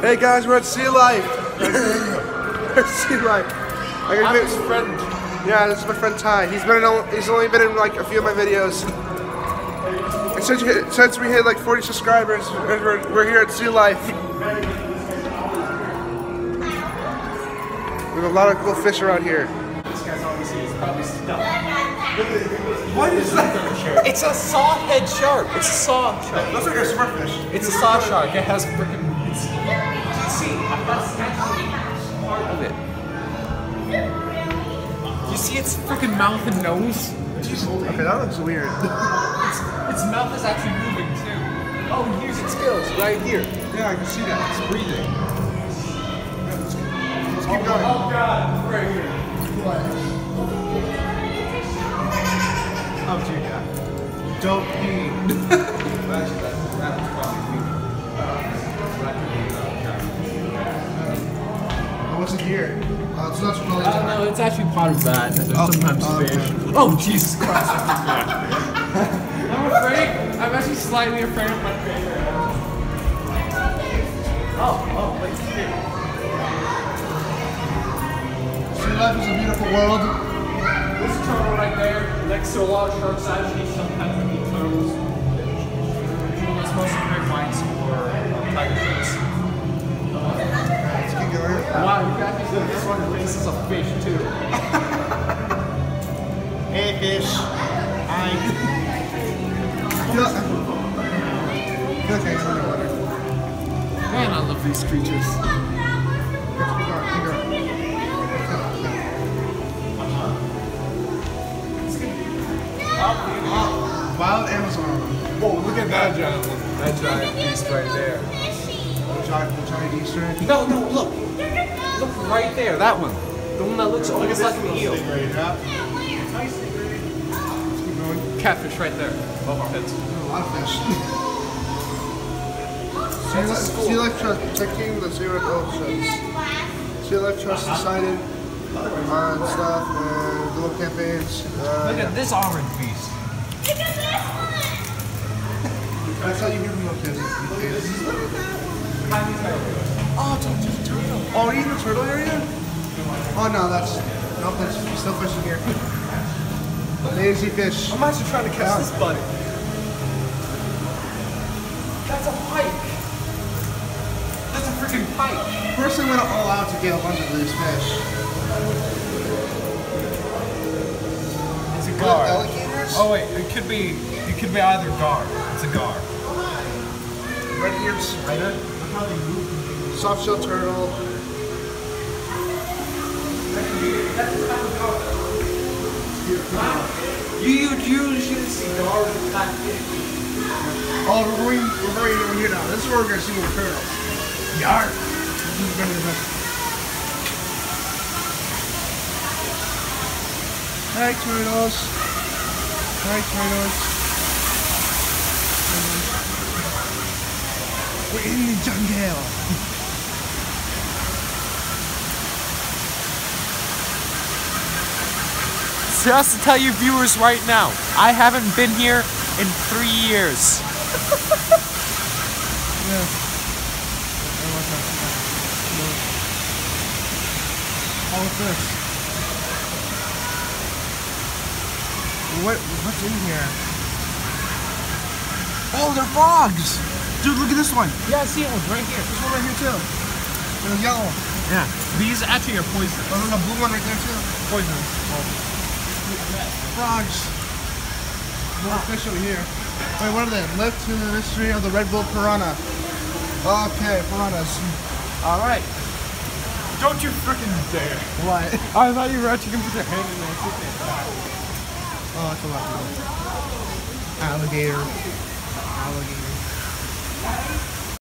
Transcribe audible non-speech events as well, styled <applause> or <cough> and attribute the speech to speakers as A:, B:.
A: Hey guys, we're at Sea Life. We're at sea Life. I got
B: I'm his friend.
A: Yeah, this is my friend Ty. He's been in, he's only been in like a few of my videos. And since, you hit, since we hit like 40 subscribers, we're, we're here at Sea Life. We have a lot of cool fish around here. This guy's obviously is probably stuck.
B: What is that? It's a sawhead shark. It's a saw shark.
A: Looks like a swordfish.
B: It's a saw shark. It has freaking. It's, see, that's actually part of it. You see its freaking mouth and nose?
A: Okay, that looks weird.
B: Its, its mouth is actually moving too. Oh, here's its gills right here.
A: Yeah, I can see that.
B: It's breathing.
A: Let's keep going.
B: Oh god, right here.
A: Oh, dear God. Don't pee. Oh, what's it here? Uh, it's not Chipotle.
B: Uh, no, it's actually part of that. There's sometimes
A: oh,
B: fish.
A: okay.
B: Oh, Jesus Christ. <laughs> I'm afraid. I'm actually slightly afraid of my favorite. Oh, oh, wait, here.
A: Sea life is a beautiful world.
B: This turtle right there, next to a lot of sharks, actually sometimes we eat turtles. It's mostly great whites or tiger fish too. <laughs>
A: Hey, fish. Hi. Okay, it's underwater.
B: Man, I love these creatures.
A: Keep going, keep going. Oh, wild Amazon.
B: Whoa, look at that giant one. That giant beast right there.
A: The giant, the giant Easter egg.
B: No, no, look. Look right there, that one. The one that looks almost like an eel.
A: Yeah. Let's keep going.
B: Catfish right there, above our heads.
A: A lot of fish. <laughs> Sea
B: That's a
A: Life,
B: school.
A: sea Life Trust protecting the zero oceans. Sea Life Trust decided on stuff and little campaigns. Uh,
B: Look at this orange beast.
A: That's how you hear from little kids.
B: Oh, it's just a turtle.
A: Oh, are you in the turtle area? Oh no, that's no nope. That's still fishing here. Lazy fish.
B: I'm actually trying to catch this buddy. That's a pike. That's a freaking pike.
A: First, they went all out to get a bunch of these fish.
B: It's a
A: What, alligators?
B: Oh wait, it could be. It could be either gar. It's a gar.
A: Red-eared slider. Soft-shell turtle.
B: You usually see attack fish.
A: Oh, going, going here now. This is where we're gonna see more turtles. Yarp. This is gonna be the best. Hi, turtles. Hi, turtles. We're in the jungle. <laughs>
B: Just to tell you viewers right now, I haven't been here in three years.
A: Yeah. Oh, what's this? What? What's in here? Oh, they're frogs! Dude, look at this one.
B: Yeah, I see it right here.
A: This one right here too. There's a yellow.
B: Yeah, these actually are poisonous.
A: Oh, there's a blue one right there too.
B: Poisonous. Oh.
A: Frogs. More fish over here. Wait, what are they? Lift to the mystery of the Red Bull Piranha. Okay, piranhas.
B: All right. Don't you freaking dare!
A: What?
B: I thought you were actually gonna put your hand in there.
A: Oh, that's a lot. Alligator. Alligator.